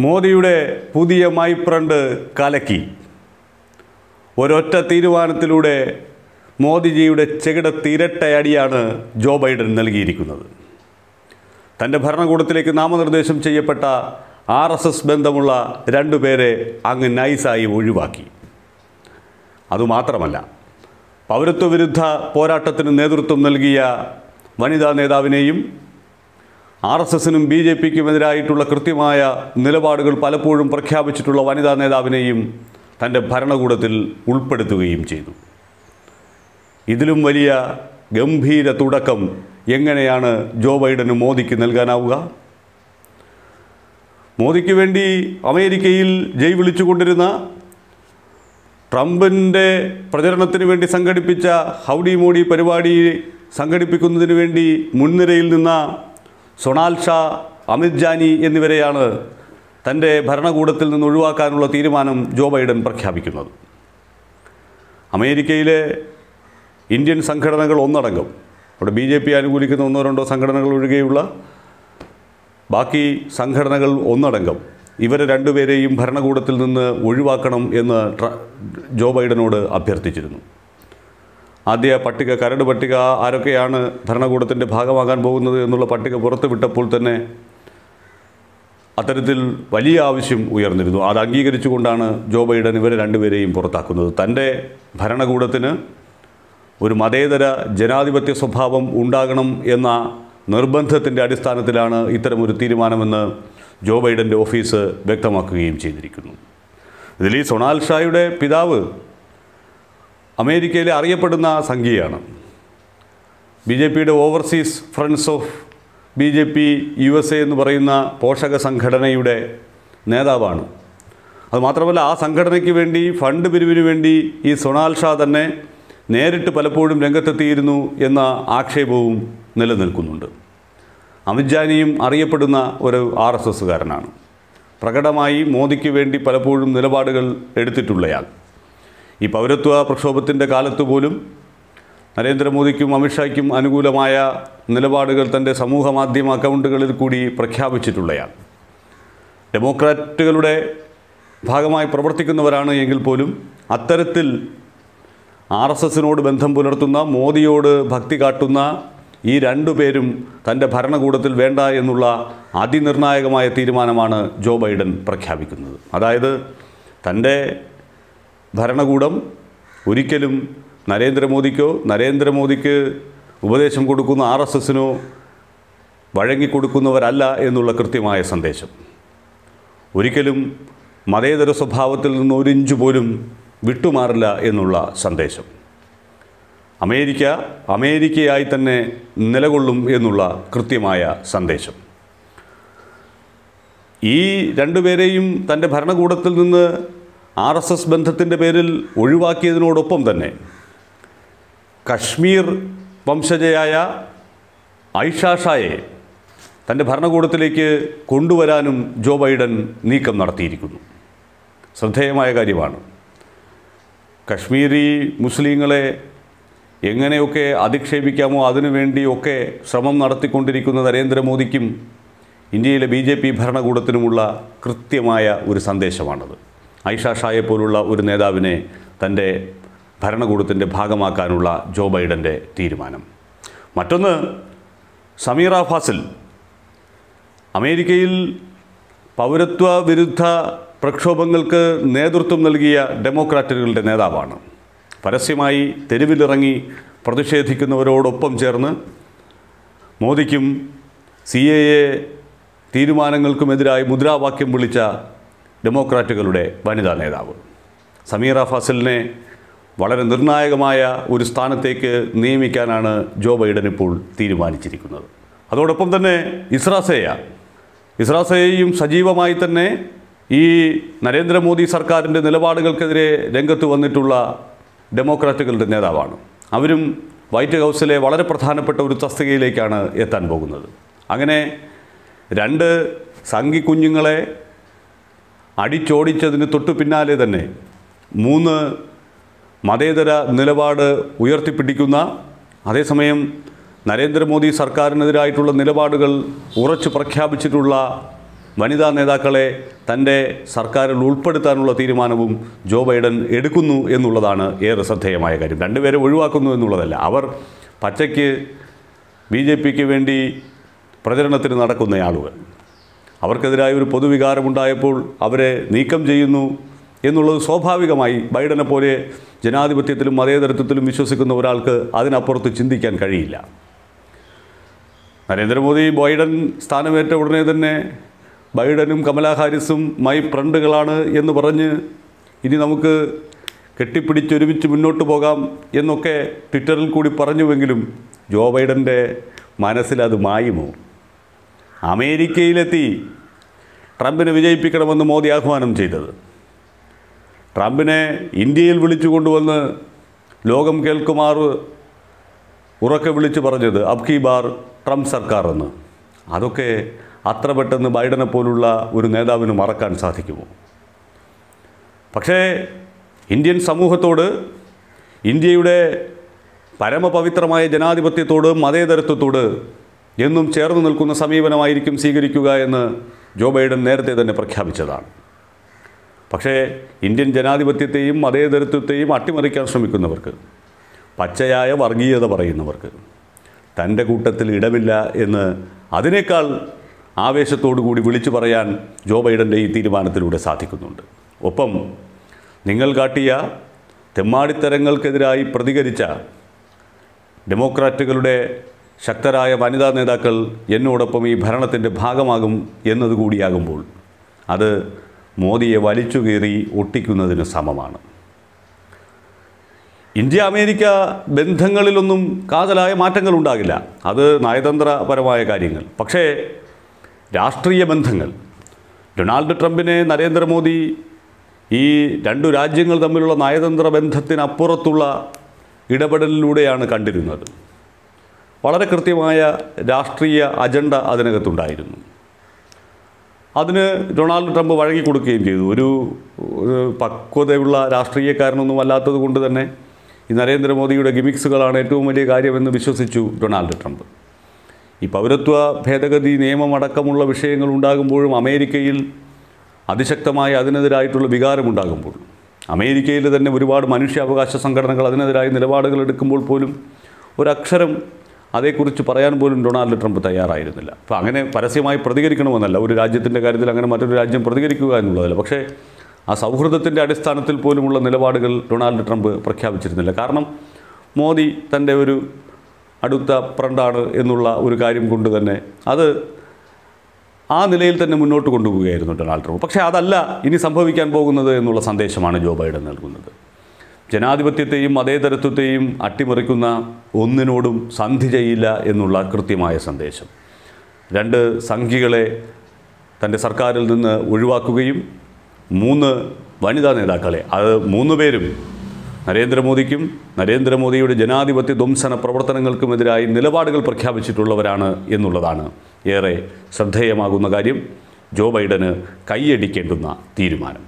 മോദിയുടെ പുതിയ മൈപ്രണ്ട് കലക്കി. ഒരൊറ്റ തീരുമാനത്തിലൂടെ മോദിജിയുടെ ചെകിട തിരട്ട അടിയാണ് ജോ ബൈഡൻ നൽകിയിരിക്കുന്നത്. തന്റെ ഭരണകൂടത്തിലേക്ക് നാമനിർദ്ദേശം ചെയ്യപ്പെട്ട ആർ എസ് എസ് ബന്ധമുള്ള രണ്ടുപേരെ അങ്ങ് നൈസായി ഒഴിവാക്കി. അതുമാത്രമല്ല പൗരത്വ വിരുദ്ധ പോരാട്ടത്തിന് നേതൃത്വം നൽകിയ വനിതാ നേതാവിനെയും ആർ എസ് എസിനും ബി ജെ പിക്കുമെതിരായിട്ടുള്ള കൃത്യമായ നിലപാടുകൾ പലപ്പോഴും പ്രഖ്യാപിച്ചിട്ടുള്ള വനിതാ നേതാവിനെയും തന്റെ ഭരണകൂടത്തിൽ ഉൾപ്പെടുത്തുകയും ചെയ്തു. ഇതിലും വലിയ ഗംഭീര തുടക്കം എങ്ങനെയാണ് ജോ ബൈഡന് മോദിക്ക് നൽകാനാവുക? മോദിക്ക് വേണ്ടി അമേരിക്കയിൽ ജയ് വിളിച്ചുകൊണ്ടിരുന്ന ട്രംപിന്റെ പ്രചരണത്തിന് വേണ്ടി സംഘടിപ്പിച്ച ഹൗഡി മോഡി പരിപാടി സംഘടിപ്പിക്കുന്നതിന് വേണ്ടി മുൻനിരയിൽ നിന്ന സൊണാൽ ഷാ അമിത് ജാനി എന്നിവരെയാണ് തന്റെ ഭരണകൂടത്തിൽ നിന്ന് ഒഴിവാക്കാനുള്ള തീരുമാനം ജോ ബൈഡൻ പ്രഖ്യാപിക്കുന്നത്. അമേരിക്കയിലെ ഇന്ത്യൻ സംഘടനകൾ ഒന്നടങ്കം അവിടെ ബി ജെ പി അനുകൂലിക്കുന്ന ഒന്നോ രണ്ടോ സംഘടനകൾ ഒഴികെയുള്ള ബാക്കി സംഘടനകൾ ഒന്നടങ്കം ഇവരെ രണ്ടുപേരെയും ഭരണകൂടത്തിൽ നിന്ന് ഒഴിവാക്കണം എന്ന് ജോ ബൈഡനോട് അഭ്യർത്ഥിച്ചിരുന്നു. ആദ്യ പട്ടിക കരട് പട്ടിക ആരൊക്കെയാണ് ഭരണകൂടത്തിന്റെ ഭാഗമാകാൻ പോകുന്നത് എന്നുള്ള പട്ടിക പുറത്തുവിട്ടപ്പോൾ തന്നെ അത്തരത്തിൽ വലിയ ആവശ്യം ഉയർന്നിരുന്നു. അത് അംഗീകരിച്ചുകൊണ്ടാണ് ജോ ബൈഡൻ ഇവരെ രണ്ടുപേരെയും പുറത്താക്കുന്നത്. തന്റെ ഭരണകൂടത്തിന് ഒരു മതേതര ജനാധിപത്യ സ്വഭാവം ഉണ്ടാകണം എന്ന നിർബന്ധത്തിന്റെ അടിസ്ഥാനത്തിലാണ് ഇത്തരമൊരു തീരുമാനമെന്ന് ജോ ബൈഡന്റെ ഓഫീസ് വ്യക്തമാക്കുകയും ചെയ്തിരിക്കുന്നു. ഇതിൽ ഈ സൊണാൽ ഷായുടെ പിതാവ് അമേരിക്കയിലെ അറിയപ്പെടുന്ന സംഖ്യയാണ്. ബി ജെ പിയുടെ overseas friends of B J P U S A എന്ന് പറയുന്ന പോഷക സംഘടനയുടെ നേതാവാണ്. അതുമാത്രമല്ല ആ സംഘടനയ്ക്ക് വേണ്ടി ഫണ്ട് പിരിവിന് വേണ്ടി ഈ സൊണാൽ ഷാ തന്നെ നേരിട്ട് പലപ്പോഴും രംഗത്തെത്തിയിരുന്നു എന്ന ആക്ഷേപവും നിലനിൽക്കുന്നുണ്ട്. അമിത്ജാനിയും അറിയപ്പെടുന്ന ഒരു ആർ എസ് എസ്സുകാരനാണ്. പ്രകടമായി മോദിക്ക് വേണ്ടി പലപ്പോഴും നിലപാടുകൾ എടുത്തിട്ടുള്ളയാൾ. ഈ പൗരത്വ പ്രക്ഷോഭത്തിന്റെ കാലത്ത് പോലും നരേന്ദ്രമോദിക്കും അമിത്ഷായ്ക്കും അനുകൂലമായ നിലപാടുകൾ തന്റെ സമൂഹ മാധ്യമ അക്കൗണ്ടുകളിൽ കൂടി പ്രഖ്യാപിച്ചിട്ടുള്ളയാണ്. ഡെമോക്രാറ്റുകളുടെ ഭാഗമായി പ്രവർത്തിക്കുന്നവരാണ് എങ്കിൽ പോലും അത്തരത്തിൽ ആർ എസ് എസിനോട് ബന്ധം പുലർത്തുന്ന മോദിയോട് ഭക്തി കാട്ടുന്ന ഈ രണ്ടു പേരും തന്റെ ഭരണകൂടത്തിൽ വേണ്ട എന്നുള്ള അതിനിർണായകമായ തീരുമാനമാണ് ജോ ബൈഡൻ പ്രഖ്യാപിക്കുന്നത്. അതായത് തന്റെ ഭരണകൂടം ഒരിക്കലും നരേന്ദ്രമോദിക്കോ നരേന്ദ്രമോദിക്ക് ഉപദേശം കൊടുക്കുന്ന ആർ എസ് എസിനോ വഴങ്ങിക്കൊടുക്കുന്നവരല്ല എന്നുള്ള കൃത്യമായ സന്ദേശം. ഒരിക്കലും മതേതര സ്വഭാവത്തിൽ നിന്ന് ഒരു ഇഞ്ച് പോലും വിട്ടുമാറില്ല എന്നുള്ള സന്ദേശം. അമേരിക്ക അമേരിക്കയായി തന്നെ നിലകൊള്ളും എന്നുള്ള കൃത്യമായ സന്ദേശം. ഈ രണ്ടുപേരെയും തന്റെ ഭരണകൂടത്തിൽ നിന്ന് ആർ എസ് എസ് ബന്ധത്തിന്റെ പേരിൽ ഒഴിവാക്കിയതിനോടൊപ്പം തന്നെ കശ്മീർ വംശജയായ ഐഷാഷായെ തന്റെ ഭരണകൂടത്തിലേക്ക് കൊണ്ടുവരാനും ജോ ബൈഡൻ നീക്കം നടത്തിയിരിക്കുന്നു. ശ്രദ്ധേയമായ കാര്യമാണ്. കശ്മീരി മുസ്ലിങ്ങളെ എങ്ങനെയൊക്കെ അധിക്ഷേപിക്കാമോ അതിനുവേണ്ടിയൊക്കെ ശ്രമം നടത്തിക്കൊണ്ടിരിക്കുന്ന നരേന്ദ്രമോദിക്കും ഇന്ത്യയിലെ ബി ജെ പി ഭരണകൂടത്തിനുമുള്ള കൃത്യമായ ഒരു സന്ദേശമാണത്. ഐഷ ഷായെ പോലുള്ള ഒരു നേതാവിനെ തന്റെ ഭരണകൂടത്തിന്റെ ഭാഗമാക്കാനുള്ള ജോ ബൈഡന്റെ തീരുമാനം. മറ്റൊന്ന് സമീറ ഫാസിൽ അമേരിക്കയിൽ പൗരത്വ വിരുദ്ധ പ്രക്ഷോഭങ്ങൾക്ക് നേതൃത്വം നൽകിയ ഡെമോക്രാറ്റുകളുടെ നേതാവാണ്. പരസ്യമായി തെരുവിലിറങ്ങി പ്രതിഷേധിക്കുന്നവരോടൊപ്പം ചേർന്ന് മോദിക്കും സി എ എ തീരുമാനങ്ങൾക്കുമെതിരായി മുദ്രാവാക്യം വിളിച്ച ഡെമോക്രാറ്റുകളുടെ വനിതാ നേതാവ്. സമീറ ഫാസിലിനെ വളരെ നിർണായകമായ ഒരു സ്ഥാനത്തേക്ക് നിയമിക്കാനാണ് ജോ ബൈഡൻ ഇപ്പോൾ തീരുമാനിച്ചിരിക്കുന്നത്. അതോടൊപ്പം തന്നെ ഇസ്രാസേയ ഇസ്രാസേയയും സജീവമായി തന്നെ ഈ നരേന്ദ്രമോദി സർക്കാരിന്റെ നിലപാടുകൾക്കെതിരെ രംഗത്ത് വന്നിട്ടുള്ള ഡെമോക്രാറ്റുകളുടെ നേതാവാണ്. അവരും വൈറ്റ് ഹൗസിലെ വളരെ പ്രധാനപ്പെട്ട ഒരു തസ്തികയിലേക്കാണ് എത്താൻ പോകുന്നത്. അങ്ങനെ രണ്ട് സംഘി കുഞ്ഞുങ്ങളെ അടിച്ചോടിച്ചതിന് തൊട്ടു പിന്നാലെ തന്നെ മൂന്ന് മതേതര നിലപാട് ഉയർത്തിപ്പിടിക്കുന്ന അതേസമയം നരേന്ദ്രമോദി സർക്കാരിനെതിരായിട്ടുള്ള നിലപാടുകൾ ഉറച്ചു പ്രഖ്യാപിച്ചിട്ടുള്ള വനിതാ നേതാക്കളെ തന്റെ സർക്കാരിൽ ഉൾപ്പെടുത്താനുള്ള തീരുമാനവും ജോ ബൈഡൻ എടുക്കുന്നു എന്നുള്ളതാണ് ഏറെ ശ്രദ്ധേയമായ കാര്യം. രണ്ടുപേരെ ഒഴിവാക്കുന്നു എന്നുള്ളതല്ല. അവർ പച്ചയ്ക്ക് ബി ജെ പിക്ക് വേണ്ടി പ്രചരണത്തിന് നടക്കുന്ന ആളുകൾ അവർക്കെതിരായ ഒരു പൊതുവികാരമുണ്ടായപ്പോൾ അവരെ നീക്കം ചെയ്യുന്നു എന്നുള്ളത് സ്വാഭാവികമായി ബൈഡനെ പോലെ ജനാധിപത്യത്തിലും മതേതരത്വത്തിലും വിശ്വസിക്കുന്ന ഒരാൾക്ക് അതിനപ്പുറത്ത് ചിന്തിക്കാൻ കഴിയില്ല. നരേന്ദ്രമോദി ബൈഡൻ സ്ഥാനമേറ്റ ഉടനെ തന്നെ ബൈഡനും കമലാ ഹാരിസും മൈ ഫ്രണ്ടുകളാണ് എന്ന് പറഞ്ഞ് ഇനി നമുക്ക് കെട്ടിപ്പിടിച്ചൊരുമിച്ച് മുന്നോട്ട് പോകാം എന്നൊക്കെ ട്വിറ്ററിൽ കൂടി പറഞ്ഞുവെങ്കിലും ജോ ബൈഡന്റെ മനസ്സിലത് മായുമോ? അമേരിക്കയിലെത്തി ട്രംപിനെ വിജയിപ്പിക്കണമെന്ന് മോദി ആഹ്വാനം ചെയ്തത്. ട്രംപിനെ ഇന്ത്യയിൽ വിളിച്ചു കൊണ്ടുവന്ന് ലോകം കേൾക്കുമാർ ഉറക്കെ വിളിച്ചു പറഞ്ഞത് അബ് കി ബാർ ട്രംപ് സർക്കാർ എന്ന്. അതൊക്കെ അത്ര പെട്ടെന്ന് ബൈഡനെ പോലുള്ള ഒരു നേതാവിന് മറക്കാൻ സാധിക്കുമോ? പക്ഷേ ഇന്ത്യൻ സമൂഹത്തോട് ഇന്ത്യയുടെ പരമപവിത്രമായ ജനാധിപത്യത്തോട് മതേതരത്വത്തോട് എന്നും ചേർന്ന് നിൽക്കുന്ന സമീപനമായിരിക്കും സ്വീകരിക്കുക എന്ന് ജോ ബൈഡൻ നേരത്തെ തന്നെ പ്രഖ്യാപിച്ചതാണ്. പക്ഷേ ഇന്ത്യൻ ജനാധിപത്യത്തെയും മതേതരത്വത്തെയും അട്ടിമറിക്കാൻ ശ്രമിക്കുന്നവർക്ക് പച്ചയായ വർഗീയത പറയുന്നവർക്ക് തന്റെ കൂട്ടത്തിൽ ഇടമില്ല എന്ന് അതിനേക്കാൾ ആവേശത്തോടു കൂടി വിളിച്ചു പറയാൻ ജോ ബൈഡന്റെ ഈ തീരുമാനത്തിലൂടെ സാധിക്കുന്നുണ്ട്. ഒപ്പം നിങ്ങൾ കാട്ടിയ തെമ്മാടിത്തരങ്ങൾക്കെതിരായി പ്രതികരിച്ച ഡെമോക്രാറ്റുകളുടെ ശക്തരായ വനിതാ നേതാക്കൾ എന്നോടൊപ്പം ഈ ഭരണത്തിന്റെ ഭാഗമാകും എന്നതുകൂടിയാകുമ്പോൾ അത് മോദിയെ വലിച്ചു കീറി ഒട്ടിക്കുന്നതിന് സമമാണ്. ഇന്ത്യ അമേരിക്ക ബന്ധങ്ങളിലൊന്നും കാതലായ മാറ്റങ്ങൾ ഉണ്ടാകില്ല അത് നയതന്ത്രപരമായ കാര്യങ്ങൾ. പക്ഷേ രാഷ്ട്രീയ ബന്ധങ്ങൾ ഡൊണാൾഡ് ട്രംപിനെ നരേന്ദ്രമോദി ഈ രണ്ടു രാജ്യങ്ങൾ തമ്മിലുള്ള നയതന്ത്ര ബന്ധത്തിനപ്പുറത്തുള്ള ഇടപെടലിലൂടെയാണ് കണ്ടിരുന്നത്. വളരെ കൃത്യമായ രാഷ്ട്രീയ അജണ്ട അതിനകത്തുണ്ടായിരുന്നു. അതിന് ഡൊണാൾഡ് ട്രംപ് വഴങ്ങിക്കൊടുക്കുകയും ചെയ്തു. ഒരു പക്വതയുള്ള രാഷ്ട്രീയക്കാരനൊന്നും അല്ലാത്തത് കൊണ്ട് തന്നെ ഈ നരേന്ദ്രമോദിയുടെ ഗിമിക്സുകളാണ് ഏറ്റവും വലിയ കാര്യമെന്ന് വിശ്വസിച്ചു ഡൊണാൾഡ് ട്രംപ്. ഈ പൗരത്വ ഭേദഗതി നിയമമടക്കമുള്ള വിഷയങ്ങൾ ഉണ്ടാകുമ്പോഴും അമേരിക്കയിൽ അതിശക്തമായ അതിനെതിരായിട്ടുള്ള വികാരമുണ്ടാകുമ്പോൾ അമേരിക്കയിൽ തന്നെ ഒരുപാട് മനുഷ്യാവകാശ സംഘടനകൾ അതിനെതിരായി നിലപാടുകൾ എടുക്കുമ്പോൾ പോലും ഒരക്ഷരം അതേക്കുറിച്ച് പറയാൻ പോലും ഡൊണാൾഡ് ട്രംപ് തയ്യാറായിരുന്നില്ല. അപ്പോൾ അങ്ങനെ പരസ്യമായി പ്രതികരിക്കണമെന്നല്ല. ഒരു രാജ്യത്തിന്റെ കാര്യത്തിൽ അങ്ങനെ മറ്റൊരു രാജ്യം പ്രതികരിക്കുക എന്നുള്ളതല്ല. പക്ഷേ ആ സൗഹൃദത്തിന്റെ അടിസ്ഥാനത്തിൽ പോലുമുള്ള നിലപാടുകൾ ഡൊണാൾഡ് ട്രംപ് പ്രഖ്യാപിച്ചിരുന്നില്ല. കാരണം മോദി തന്റെ ഒരു അടുത്ത ഫ്രണ്ടാണ് എന്നുള്ള ഒരു കാര്യം കൊണ്ട് തന്നെ അത് ആ നിലയിൽ തന്നെ മുന്നോട്ട് കൊണ്ടുപോവുകയായിരുന്നു ഡൊണാൾഡ് ട്രംപ്. പക്ഷേ അതല്ല ഇനി സംഭവിക്കാൻ പോകുന്നത് എന്നുള്ള സന്ദേശമാണ് ജോ ബൈഡൻ നൽകുന്നത്. ജനാധിപത്യത്തെയും മതേതരത്വത്തെയും അട്ടിമറിക്കുന്ന ഒന്നിനോടും സന്ധി ചെയ്യില്ല എന്നുള്ള കൃത്യമായ സന്ദേശം. രണ്ട് സംഘികളെ തന്റെ സർക്കാരിൽ നിന്ന് ഒഴിവാക്കുകയും മൂന്ന് വനിതാ നേതാക്കളെ അത് മൂന്ന് പേരും നരേന്ദ്രമോദിക്കും നരേന്ദ്രമോദിയുടെ ജനാധിപത്യ ധ്വംസന പ്രവർത്തനങ്ങൾക്കുമെതിരായി നിലപാടുകൾ പ്രഖ്യാപിച്ചിട്ടുള്ളവരാണ് എന്നുള്ളതാണ് ഏറെ ശ്രദ്ധേയമാകുന്ന കാര്യം. ജോ ബൈഡന് കൈയടിക്കേണ്ടുന്ന തീരുമാനം.